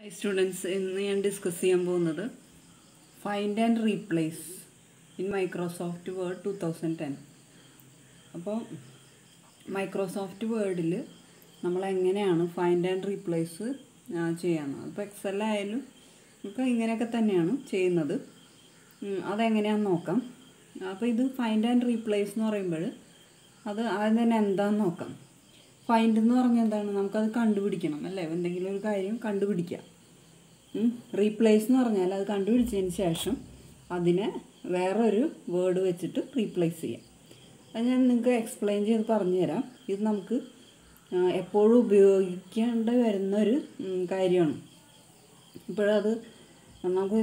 Hi students ഇന്ന് ഞാൻ discuss ചെയ്യാൻ പോകുന്നത് find and replace in Microsoft Word two thousand ten അപ്പോൾ മൈക്രോസോഫ്റ്റ് വേർഡിൽ നമ്മൾ എങ്ങനെയാണ് ഫൈൻഡ് ആൻഡ് റീപ്ലേസ് ചെയ്യാമെന്ന് അപ്പോൾ എക്സലായാലും ഒക്കെ ഇങ്ങനെയൊക്കെ തന്നെയാണ് ചെയ്യുന്നത്. അതെങ്ങനെയാണെന്ന് നോക്കാം. അപ്പോൾ ഇത് ഫൈൻഡ് ആൻഡ് റീപ്ലേസ് എന്ന് പറയുമ്പോൾ അത് ആദ്യം തന്നെ എന്താണെന്ന് നോക്കാം. ഫൈൻഡ് എന്ന് പറഞ്ഞാൽ എന്താണ്? നമുക്കത് കണ്ടുപിടിക്കണം അല്ലേ? എന്തെങ്കിലും ഒരു കാര്യം കണ്ടുപിടിക്കാം റീപ്ലേസ് എന്ന് പറഞ്ഞാൽ അത് കണ്ടുപിടിച്ചതിന് ശേഷം അതിനെ വേറൊരു വേർഡ് വെച്ചിട്ട് റീപ്ലേസ് ചെയ്യാം. അത് ഞാൻ നിങ്ങൾക്ക് എക്സ്പ്ലെയിൻ ചെയ്ത് പറഞ്ഞുതരാം. ഇത് നമുക്ക് എപ്പോഴും ഉപയോഗിക്കേണ്ടി വരുന്നൊരു കാര്യമാണ്. ഇപ്പോഴത് നമുക്ക്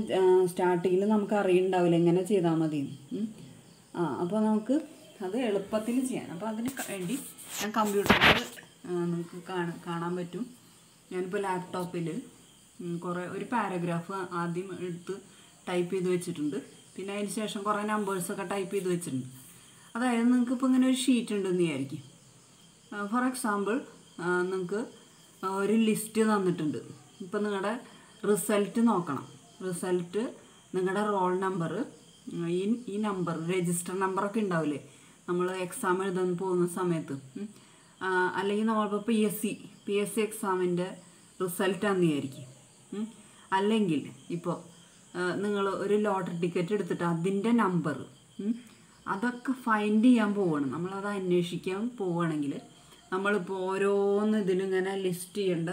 സ്റ്റാർട്ടിങ്ങിൽ നമുക്ക് അറിയുന്നുണ്ടാവില്ല എങ്ങനെ ചെയ്താൽ മതി ആ അപ്പോൾ നമുക്ക് അത് എളുപ്പത്തിൽ ചെയ്യാൻ അപ്പോൾ അതിന് വേണ്ടി ഞാൻ കമ്പ്യൂട്ടറിൽ നമുക്ക് കാണാൻ പറ്റും. ഞാനിപ്പോൾ ലാപ്ടോപ്പിൽ കുറേ ഒരു പാരഗ്രാഫ് ആദ്യം എടുത്ത് ടൈപ്പ് ചെയ്ത് വെച്ചിട്ടുണ്ട്. പിന്നെ അതിന് ശേഷം കുറേ നമ്പേഴ്സൊക്കെ ടൈപ്പ് ചെയ്ത് വെച്ചിട്ടുണ്ട്. അതായത് നിങ്ങൾക്ക് ഇപ്പോൾ ഇങ്ങനെ ഒരു ഷീറ്റ് ഉണ്ടെന്ന് വിചാരിക്കും. ഫോർ എക്സാമ്പിൾ നിങ്ങൾക്ക് ഒരു ലിസ്റ്റ് തന്നിട്ടുണ്ട്. ഇപ്പം നിങ്ങളുടെ റിസൾട്ട് നോക്കണം. റിസൾട്ട് നിങ്ങളുടെ റോൾ നമ്പർ ഈ ഈ നമ്പർ രജിസ്റ്റർ നമ്പറൊക്കെ ഉണ്ടാവില്ലേ നമ്മൾ എക്സാം എഴുതാൻ പോകുന്ന സമയത്ത്. അല്ലെങ്കിൽ നമ്മളിപ്പോൾ P S C P S C എക്സാമിന്റെ റിസൾട്ട് അന്ന് ഉം. അല്ലെങ്കിൽ ഇപ്പോൾ നിങ്ങൾ ഒരു ലോട്ടറി ടിക്കറ്റ് എടുത്തിട്ട് അതിന്റെ നമ്പർ അതൊക്കെ ഫൈൻഡ് ചെയ്യാൻ പോവുകയാണ് നമ്മളത് അന്വേഷിക്കാൻ പോവുകയാണെങ്കിൽ നമ്മളിപ്പോൾ ഓരോന്ന് ഇതിലിങ്ങനെ ലിസ്റ്റ് ചെയ്യേണ്ട.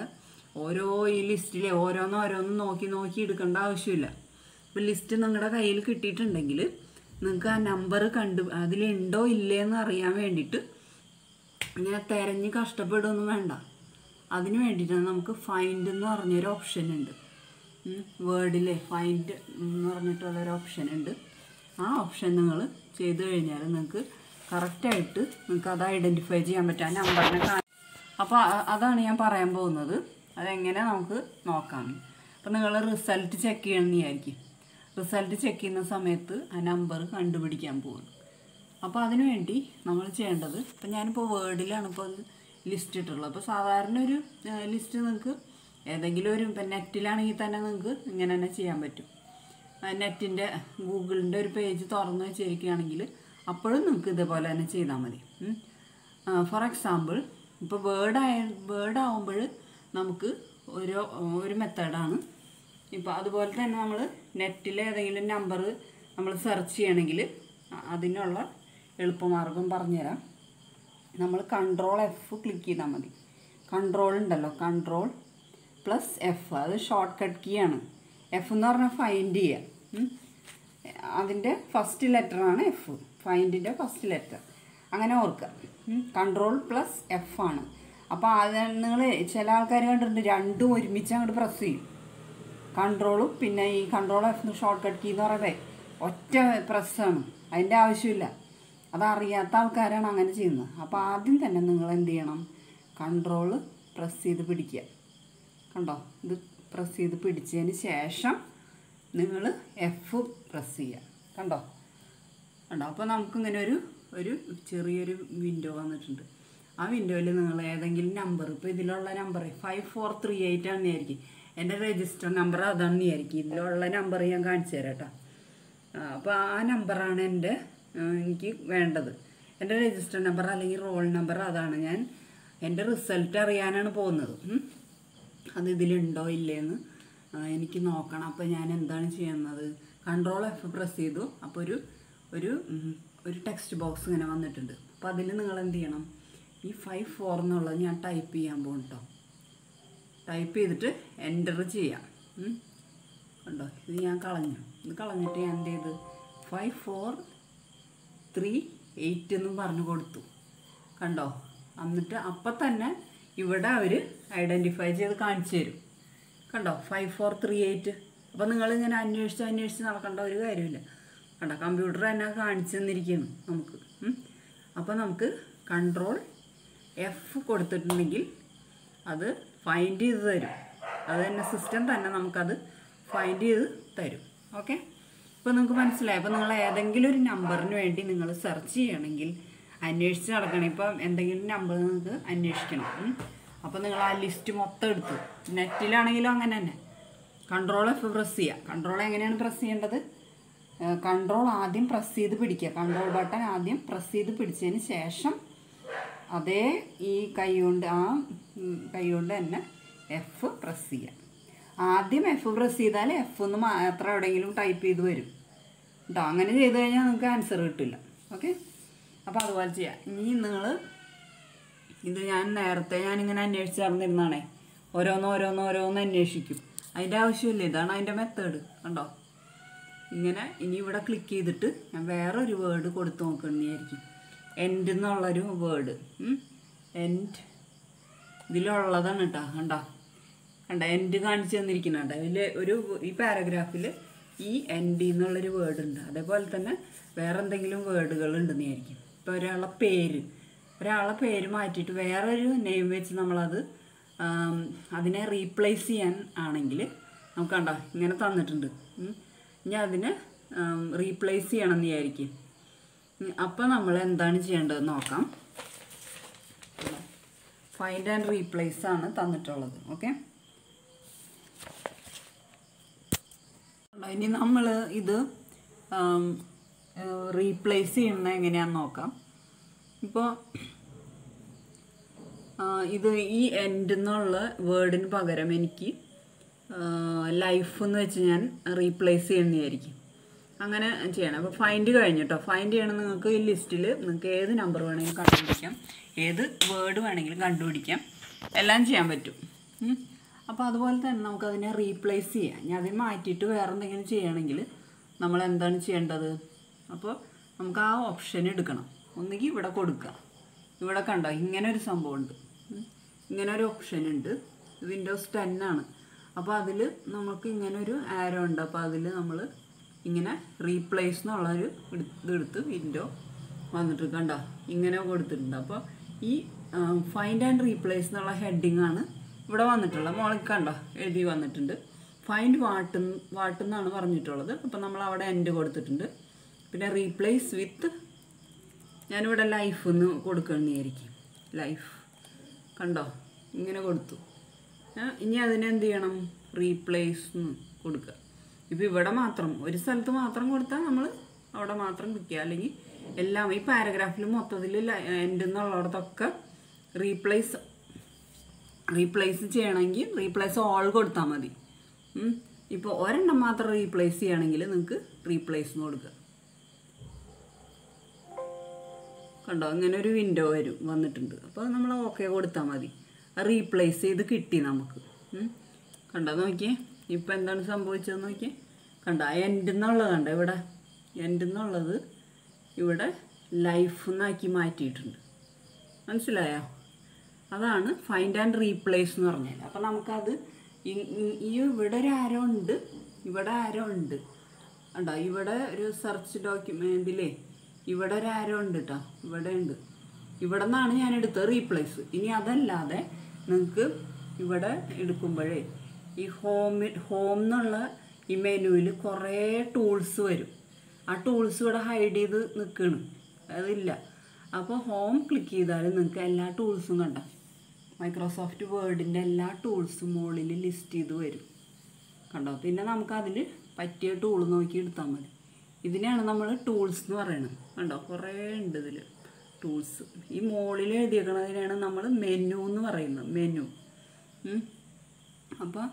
ഓരോ ഈ ലിസ്റ്റിലെ ഓരോന്ന് ഓരോന്നും നോക്കി നോക്കി എടുക്കേണ്ട ആവശ്യമില്ല. ഇപ്പോൾ ലിസ്റ്റ് നിങ്ങളുടെ കയ്യിൽ കിട്ടിയിട്ടുണ്ടെങ്കിൽ നിങ്ങൾക്ക് ആ നമ്പർ കണ്ടു അതിലുണ്ടോ ഇല്ലേ എന്ന് അറിയാൻ വേണ്ടിയിട്ട് ഇങ്ങനെ തിരഞ്ഞ് കഷ്ടപ്പെടുകയൊന്നും വേണ്ട. അതിന് വേണ്ടിയിട്ടാണ് നമുക്ക് ഫൈൻഡ് എന്ന് പറഞ്ഞൊരു ഓപ്ഷൻ ഉണ്ട്. വേർഡിലെ ഫൈൻഡ് എന്ന് പറഞ്ഞിട്ടുള്ളൊരു ഓപ്ഷൻ ഉണ്ട്. ആ ഓപ്ഷൻ നിങ്ങൾ ചെയ്ത് കഴിഞ്ഞാൽ നിങ്ങൾക്ക് കറക്റ്റായിട്ട് നിങ്ങൾക്ക് അത് ഐഡന്റിഫൈ ചെയ്യാൻ പറ്റും. ആ നമ്പറിനെ അപ്പോൾ അതാണ് ഞാൻ പറയാൻ പോകുന്നത്. അതെങ്ങനെ നമുക്ക് നോക്കാം. അപ്പോൾ നിങ്ങൾ റിസൾട്ട് ചെക്ക് ചെയ്യണമെന്ന് വിചാരിക്കും. റിസൾട്ട് ചെക്ക് ചെയ്യുന്ന സമയത്ത് ആ നമ്പർ കണ്ടുപിടിക്കാൻ പോകുന്നു അപ്പോൾ അതിനുവേണ്ടി നമ്മൾ ചെയ്യേണ്ടത് ഇപ്പം ഞാനിപ്പോൾ വേർഡിലാണ് ഇപ്പോൾ ലിസ്റ്റ് ഇട്ടുള്ളത് അപ്പോൾ സാധാരണ ഒരു ലിസ്റ്റ് നിങ്ങൾക്ക് ഏതെങ്കിലും ഒരു ഇപ്പം നെറ്റിലാണെങ്കിൽ തന്നെ നിങ്ങൾക്ക് ഇങ്ങനെ തന്നെ ചെയ്യാൻ പറ്റും. നെറ്റിന്റെ ഗൂഗിളിന്റെ ഒരു പേജ് തുറന്ന് വെച്ചിരിക്കുകയാണെങ്കിൽ അപ്പോഴും നിങ്ങൾക്ക് ഇതേപോലെ തന്നെ ചെയ്താൽ മതി. ഫോർ എക്സാമ്പിൾ ഇപ്പോൾ വേർഡ് ആയ വേർഡ് ആവുമ്പോൾ നമുക്ക് ഒരു ഒരു മെത്തേഡാണ് ഇപ്പോൾ അതുപോലെ തന്നെ നമ്മൾ നെറ്റിൽ ഏതെങ്കിലും നമ്പർ നമ്മൾ സെർച്ച് ചെയ്യണമെങ്കിൽ അതിനുള്ള എളുപ്പമാർഗം പറഞ്ഞുതരാം. നമ്മൾ കൺട്രോൾ എഫ് ക്ലിക്ക് ചെയ്താൽ മതി. കൺട്രോൾ ഉണ്ടല്ലോ കൺട്രോൾ പ്ലസ് എഫ് അത് ഷോർട്ട് കട്ട് കീ ആണ്. എഫ് എന്ന് പറഞ്ഞാൽ ഫൈൻഡ് ചെയ്യുക. അതിന്റെ ഫസ്റ്റ് ലെറ്ററാണ് എഫ് ഫൈൻഡിന്റെ ഫസ്റ്റ് ലെറ്റർ അങ്ങനെ ഓർക്കുക. കൺട്രോൾ പ്ലസ് എഫ് ആണ്. അപ്പോൾ അത് നിങ്ങൾ ചില ആൾക്കാർ കണ്ടിട്ടുണ്ട് രണ്ടും ഒരുമിച്ച് അങ്ങോട്ട് പ്രസ് ചെയ്യും. കൺട്രോളും പിന്നെ ഈ control F shortcut key എന്ന് പറയുന്നത് ഒറ്റ പ്രസ്സാണ് അതിന്റെ ആവശ്യമില്ല. അതറിയാത്ത ആൾക്കാരാണ് അങ്ങനെ ചെയ്യുന്നത്. അപ്പോൾ ആദ്യം തന്നെ നിങ്ങൾ എന്ത് ചെയ്യണം? കൺട്രോൾ പ്രസ് ചെയ്ത് പിടിക്കുക. കണ്ടോ? ഇത് പ്രസ് ചെയ്ത് പിടിച്ചതിന് ശേഷം നിങ്ങൾ എഫ് പ്രസ് ചെയ്യുക. കണ്ടോ? കണ്ടോ? അപ്പോൾ നമുക്കിങ്ങനെ ഒരു ഒരു ചെറിയൊരു വിൻഡോ വന്നിട്ടുണ്ട്. ആ വിൻഡോയിൽ നിങ്ങൾ ഏതെങ്കിലും നമ്പർ ഇപ്പോൾ ഇതിലുള്ള number five four three eight ആണെന്ന് എന്റെ രജിസ്റ്റർ നമ്പർ അതാണെന്ന് വിചാരിക്കും ഇതിലുള്ള നമ്പർ ഞാൻ കാണിച്ചു തരാം കേട്ടോ. അപ്പോൾ ആ നമ്പറാണ് എന്റെ എനിക്ക് വേണ്ടത്. എന്റെ രജിസ്റ്റർ നമ്പർ അല്ലെങ്കിൽ റോൾ നമ്പർ അതാണ് ഞാൻ എന്റെ റിസൾട്ട് അറിയാനാണ് പോകുന്നത്. അത് ഇതിലുണ്ടോ ഇല്ലേന്ന് എനിക്ക് നോക്കണം. അപ്പോൾ ഞാൻ എന്താണ് ചെയ്യുന്നത്? കൺട്രോൾ എഫ് പ്രസ് ചെയ്തു. അപ്പോൾ ഒരു ഒരു ഒരു ടെക്സ്റ്റ് ബോക്സ് ഇങ്ങനെ വന്നിട്ടുണ്ട്. അപ്പോൾ അതിൽ നിങ്ങൾ എന്ത് ചെയ്യണം? ഈ ഫൈവ് ഫോർ എന്നുള്ളത് ഞാൻ ടൈപ്പ് ചെയ്യാൻ പോകും കേട്ടോ ടൈപ്പ് ചെയ്തിട്ട് എന്റർ ചെയ്യാം. കണ്ടോ? ഇത് ഞാൻ കളഞ്ഞു. ഇത് കളഞ്ഞിട്ട് ഞാൻ എന്ത് ചെയ്ത്? ഫൈവ് ഫോർ ത്രീ എയ്റ്റ് എന്നും പറഞ്ഞു കൊടുത്തു. കണ്ടോ? എന്നിട്ട് അപ്പം തന്നെ ഇവിടെ അവർ ഐഡന്റിഫൈ ചെയ്ത് കാണിച്ചു തരും. കണ്ടോ? ഫൈവ് ഫോർ ത്രീ എയ്റ്റ് അപ്പോൾ നിങ്ങളിങ്ങനെ അന്വേഷിച്ച് അന്വേഷിച്ച് നടക്കേണ്ട ഒരു കാര്യമില്ല. കണ്ടോ? കമ്പ്യൂട്ടർ തന്നെ കാണിച്ചു തന്നിരിക്കുന്നു നമുക്ക്. അപ്പോൾ നമുക്ക് കൺട്രോൾ എഫ് കൊടുത്തിട്ടുണ്ടെങ്കിൽ അത് ഫൈൻഡ് ചെയ്ത് തരും. അത് തന്നെ സിസ്റ്റം തന്നെ നമുക്കത് ഫൈൻഡ് ചെയ്ത് തരും. ഓക്കെ ഇപ്പോൾ നിങ്ങൾക്ക് മനസ്സിലായി? അപ്പോൾ നിങ്ങൾ ഏതെങ്കിലും ഒരു നമ്പറിന് വേണ്ടി നിങ്ങൾ സെർച്ച് ചെയ്യണമെങ്കിൽ അന്വേഷിച്ച് നടക്കണം. ഇപ്പം എന്തെങ്കിലും നമ്പർ നിങ്ങൾക്ക് അന്വേഷിക്കണം. അപ്പം അപ്പോൾ നിങ്ങൾ ആ ലിസ്റ്റ് മൊത്തം എടുത്ത്. നെറ്റിലാണെങ്കിലും അങ്ങനെ തന്നെ. കൺട്രോൾ എഫ് പ്രസ് ചെയ്യുക കൺട്രോൾ എങ്ങനെയാണ് പ്രസ് ചെയ്യേണ്ടത്? കൺട്രോൾ ആദ്യം പ്രസ് ചെയ്ത് പിടിക്കുക. കൺട്രോൾ ബട്ടൺ ആദ്യം പ്രസ് ചെയ്ത് പിടിച്ചതിന് ശേഷം അതേ ഈ കൈ കൊണ്ട് ആ കൈ കൊണ്ട് തന്നെ എഫ് പ്രസ് ചെയ്യുക ആദ്യം എഫ് പ്രസ് ചെയ്താൽ എഫ് ഒന്ന് മാത്രം എവിടെയെങ്കിലും ടൈപ്പ് ചെയ്ത് വരും. കേട്ടോ അങ്ങനെ ചെയ്ത് കഴിഞ്ഞാൽ നിങ്ങൾക്ക് ആൻസർ കിട്ടില്ല. ഓക്കെ അപ്പോൾ അതുപോലെ ചെയ്യാം. ഇനി നിങ്ങൾ ഇത് ഞാൻ നേരത്തെ ഞാനിങ്ങനെ അന്വേഷിച്ച് നടന്നിരുന്നാണേ. ഓരോന്ന് ഓരോന്ന് ഓരോന്ന് അന്വേഷിക്കും. അതിന്റെ ആവശ്യമില്ല. ഇതാണ് അതിന്റെ മെത്തേഡ് കണ്ടോ? ഇങ്ങനെ ഇനി ഇവിടെ ക്ലിക്ക് ചെയ്തിട്ട് ഞാൻ വേറൊരു വേർഡ് കൊടുത്ത് നോക്കണമെന്നായിരിക്കും എൻഡ് എന്നുള്ളൊരു വേർഡ് എൻഡ് ഇതിലുള്ളതാണ് കേട്ടോ കണ്ടോ? കണ്ട? എൻഡ് കാണിച്ചു തന്നിരിക്കുന്നുണ്ട് അതിൽ ഒരു ഈ പാരഗ്രാഫിൽ ഈ എൻഡ് എന്നുള്ളൊരു വേർഡ് ഉണ്ട്. അതേപോലെ തന്നെ വേറെ എന്തെങ്കിലും വേർഡുകൾ ഉണ്ടെന്ന് വിചാരിക്കും. ഇപ്പോൾ ഒരാളെ പേര്. ഒരാളെ പേര് മാറ്റിയിട്ട് വേറൊരു നെയിം വെച്ച് നമ്മളത് അതിനെ റീപ്ലേസ് ചെയ്യാൻ ആണെങ്കിൽ നമുക്ക് കണ്ടോ? ഇങ്ങനെ തന്നിട്ടുണ്ട്. ഇനി അതിനെ റീപ്ലേസ് ചെയ്യണം എന്ന് വിചാരിക്കും. അപ്പോൾ നമ്മൾ എന്താണ് ചെയ്യേണ്ടത് നോക്കാം. ഫൈൻഡ് ആൻഡ് റീപ്ലേസ് ആണ് തന്നിട്ടുള്ളത്. ഓക്കെ ഇനി നമ്മൾ ഇത് റീപ്ലേസ് ചെയ്യുന്നത് എങ്ങനെയാണെന്ന് നോക്കാം. ഇപ്പോൾ ഇത് ഈ എൻഡ് എന്നുള്ള വേർഡിന് പകരം എനിക്ക് ലൈഫ് എന്ന് വെച്ച് ഞാൻ റീപ്ലേസ് ചെയ്യുന്നതായിരിക്കും അങ്ങനെ ചെയ്യണം. അപ്പോൾ ഫൈൻഡ് കഴിഞ്ഞിട്ടോ? ഫൈൻഡ് ചെയ്യണം നിങ്ങൾക്ക് ഈ ലിസ്റ്റിൽ നിങ്ങൾക്ക് ഏത് നമ്പർ വേണമെങ്കിലും കണ്ടുപിടിക്കാം. ഏത് വേർഡ് വേണമെങ്കിലും കണ്ടുപിടിക്കാം. എല്ലാം ചെയ്യാൻ പറ്റും. അപ്പോൾ അതുപോലെ തന്നെ നമുക്കതിനെ റീപ്ലേസ് ചെയ്യാം. ഞാൻ അതിനെ മാറ്റിയിട്ട് വേറെ എന്തെങ്കിലും ചെയ്യണമെങ്കിൽ നമ്മൾ എന്താണ് ചെയ്യേണ്ടത്? അപ്പോൾ നമുക്ക് ആ ഓപ്ഷൻ എടുക്കണം. ഒന്നുകിൽ ഇവിടെ കൊടുക്കുക. ഇവിടെ കണ്ടോ? ഇങ്ങനെ ഒരു സംഭവമുണ്ട്. ഇങ്ങനെ ഒരു ഓപ്ഷൻ ഉണ്ട്. വിൻഡോസ് ടെൻ ആണ്. അപ്പോൾ അതിൽ നമുക്ക് ഇങ്ങനെ ഒരു ആരോ ഉണ്ട്. അപ്പോൾ അതിൽ നമ്മൾ ഇങ്ങനെ റീപ്ലേസ് എന്നുള്ളൊരു ഇതെടുത്ത് വിൻഡോ വന്നിട്ട് കണ്ടോ? ഇങ്ങനെ കൊടുത്തിട്ടുണ്ട്. അപ്പോൾ ഈ ഫൈൻഡ് ആൻഡ് റീപ്ലേസ് എന്നുള്ള ഹെഡിങ് ആണ് ഇവിടെ വന്നിട്ടുള്ള മോളിൽ കണ്ടോ? എഴുതി വന്നിട്ടുണ്ട്. ഫൈൻഡ് വാട്ട് വാട്ട് എന്നാണ് പറഞ്ഞിട്ടുള്ളത്. അപ്പം നമ്മൾ അവിടെ എൻഡ് കൊടുത്തിട്ടുണ്ട്. പിന്നെ റീപ്ലേസ് വിത്ത് ഞാനിവിടെ ലൈഫ് എന്ന് കൊടുക്കണമെന്നായിരിക്കും ലൈഫ് കണ്ടോ? ഇങ്ങനെ കൊടുത്തു. ഇനി അതിനെന്ത് ചെയ്യണം? റീപ്ലേസ് എന്ന് കൊടുക്കുക ഇപ്പോൾ ഇവിടെ മാത്രം ഒരു സ്ഥലത്ത് മാത്രം കൊടുത്താൽ നമ്മൾ അവിടെ മാത്രം കിട്ടുക അല്ലെങ്കിൽ എല്ലാം ഈ പാരഗ്രാഫിൽ മൊത്തത്തിൽ എൻഡ് എന്നുള്ളിടത്തൊക്കെ റീപ്ലേസ് റീപ്ലേസ് ചെയ്യണമെങ്കിൽ റീപ്ലേസ് ഓൾ കൊടുത്താൽ മതി. ഇപ്പോൾ ഒരെണ്ണം മാത്രം റീപ്ലേസ് ചെയ്യണമെങ്കിൽ നിങ്ങൾക്ക് റീപ്ലേസ് കൊടുക്കുക. കണ്ടോ? ഇങ്ങനെ ഒരു വിൻഡോ വരും വന്നിട്ടുണ്ട്. അപ്പോൾ നമ്മൾ ഓക്കെ കൊടുത്താൽ മതി. റീപ്ലേസ് ചെയ്ത് കിട്ടി നമുക്ക്. കണ്ടോ? നോക്കിയേ. ഇപ്പം എന്താണ് സംഭവിച്ചതെന്ന് നോക്കിയേ. കണ്ടോ? എന്റെ എന്നുള്ളത് കണ്ടോ ഇവിടെ? എന്റെ എന്നുള്ളത് ഇവിടെ ലൈഫ് എന്നാക്കി മാറ്റിയിട്ടുണ്ട്. മനസ്സിലായോ? അതാണ് ഫൈൻഡ് ആൻഡ് റീപ്ലേസ് എന്ന് പറഞ്ഞാൽ അപ്പോൾ നമുക്കത് ഈ- ഇവിടെ ഒരു ആരോ ഉണ്ട് ഇവിടെ ആരോ ഉണ്ട്. ഉണ്ടോ ഇവിടെ ഒരു സെർച്ച് ഡോക്യുമെന്റിലേ ഇവിടെ ഒരു ആരോ ഉണ്ട് കേട്ടോ ഇവിടെ ഉണ്ട്. ഇവിടെ നിന്നാണ് ഞാൻ എടുത്തത് റീപ്ലേസ് ഇനി അതല്ലാതെ നിങ്ങൾക്ക് ഇവിടെ എടുക്കുമ്പോഴേ ഈ ഹോമിൽ ഹോം എന്നുള്ള ഈ മെനുവിൽ കുറേ ടൂൾസ് വരും. ആ ടൂൾസ് ഇവിടെ ഹൈഡ് ചെയ്ത് നിൽക്കണം അതില്ല. അപ്പോൾ ഹോം ക്ലിക്ക് ചെയ്താൽ നിങ്ങൾക്ക് എല്ലാ ടൂൾസും കണ്ട മൈക്രോസോഫ്റ്റ് വേർഡിന്റെ എല്ലാ ടൂൾസും മുകളിൽ ലിസ്റ്റ് ചെയ്ത് വരും. കണ്ടോ? പിന്നെ നമുക്ക് അതിൽ പറ്റിയ ടൂൾ നോക്കി എടുത്താൽ മതി. ഇതിനെയാണ് നമ്മൾ ടൂൾസ് എന്ന് പറയുന്നത് കണ്ടോ? കുറേ ഉണ്ട് ഇതിൽ ടൂൾസ് ഈ മുകളിൽ എഴുതിയേക്കണതിനാണ് നമ്മൾ മെനു എന്ന് പറയുന്നത്. മെനു അപ്പോൾ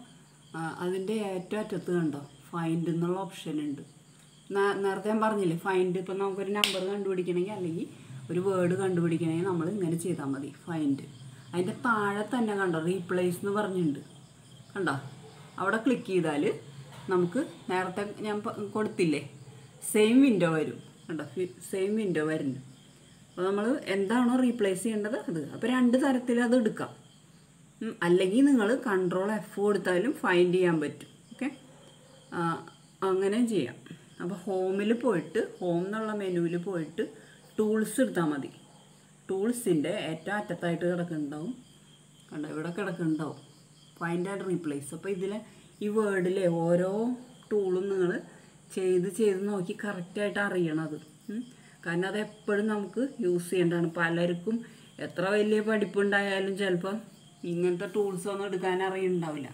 അതിന്റെ ഏറ്റവും അറ്റത്ത് കണ്ടോ? ഫൈൻഡ് എന്നുള്ള ഓപ്ഷൻ ഉണ്ട്. നേരത്തെ ഞാൻ പറഞ്ഞില്ലേ ഫൈൻഡ് ഇപ്പം നമുക്കൊരു നമ്പർ കണ്ടുപിടിക്കണമെങ്കിൽ അല്ലെങ്കിൽ ഒരു വേർഡ് കണ്ടുപിടിക്കണമെങ്കിൽ നമ്മൾ ഇങ്ങനെ ചെയ്താൽ മതി. ഫൈൻഡ് അതിന്റെ താഴെ തന്നെ കണ്ടോ? റീപ്ലേസ് എന്ന് പറഞ്ഞിട്ടുണ്ട്. കണ്ടോ? അവിടെ ക്ലിക്ക് ചെയ്താൽ നമുക്ക് നേരത്തെ ഞാൻ കൊടുത്തില്ലേ? സെയിം വിൻഡോ വരും. കണ്ടോ? സെയിം വിൻഡോ വരുന്നു. അപ്പോൾ നമ്മൾ എന്താണോ റീപ്ലേസ് ചെയ്യേണ്ടത് അത്. അപ്പോൾ രണ്ട് തരത്തിൽ അത് എടുക്കാം. അല്ലെങ്കിൽ നിങ്ങൾ കൺട്രോൾ എഫ് കൊടുത്താലും ഫൈൻഡ് ചെയ്യാൻ പറ്റും. ഓക്കെ അങ്ങനെ ചെയ്യാം. അപ്പോൾ ഹോമിൽ പോയിട്ട് ഹോം എന്നുള്ള മെനുവിൽ പോയിട്ട് ടൂൾസ് എടുത്താൽ മതി. ടൂൾസിന്റെ ഏറ്റവും അറ്റത്തായിട്ട് കിടക്കുന്നുണ്ടാവും. കണ്ടോ? ഇവിടെ കിടക്കുന്നുണ്ടാവും. ഫൈൻഡ് ആൻഡ് റീപ്ലേസ് അപ്പോൾ ഇതിലെ ഈ വേർഡിലെ ഓരോ ടൂളും നിങ്ങൾ ചെയ്ത് ചെയ്ത് നോക്കി കറക്റ്റായിട്ട് അറിയണത് കാരണം അത് എപ്പോഴും നമുക്ക് യൂസ് ചെയ്യേണ്ടതാണ്. പലർക്കും എത്ര വലിയ പഠിപ്പുണ്ടായാലും ചിലപ്പം ഇങ്ങനത്തെ ടൂൾസ് ഒന്നും എടുക്കാൻ അറിയുന്നുണ്ടാവില്ല.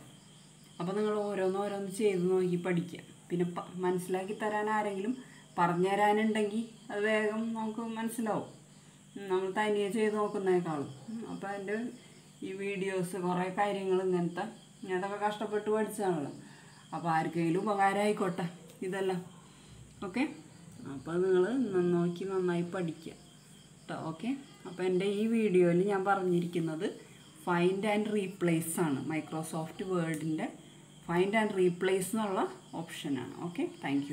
അപ്പോൾ നിങ്ങൾ ഓരോന്നോരോന്ന് ചെയ്ത് നോക്കി പഠിക്കുക. പിന്നെ മനസ്സിലാക്കി തരാൻ ആരെങ്കിലും പറഞ്ഞു തരാനുണ്ടെങ്കിൽ അത് വേഗം നമുക്ക് മനസ്സിലാവും. നമ്മൾ തനിയെ ചെയ്ത് നോക്കുന്നേക്കാളും അപ്പോൾ എന്റെ ഈ വീഡിയോസ് കുറേ കാര്യങ്ങൾ ഇങ്ങനത്തെ. അതൊക്കെ കഷ്ടപ്പെട്ട് പഠിച്ചതാണല്ലോ. അപ്പോൾ ആർക്കെങ്കിലും ഉപകാരമായിക്കോട്ടെ ഇതെല്ലാം. ഓക്കെ അപ്പോൾ നിങ്ങൾ നോക്കി നന്നായി പഠിക്കുക കേട്ടോ ഓക്കെ അപ്പോൾ എന്റെ ഈ വീഡിയോയിൽ ഞാൻ പറഞ്ഞിരിക്കുന്നത് ഫൈൻഡ് ആൻഡ് റീപ്ലേസ് ആണ്. മൈക്രോസോഫ്റ്റ് വേർഡിന്റെ ഫൈൻഡ് ആൻഡ് റീപ്ലേസ് എന്നുള്ള ഓപ്ഷനാണ് ഓക്കെ താങ്ക്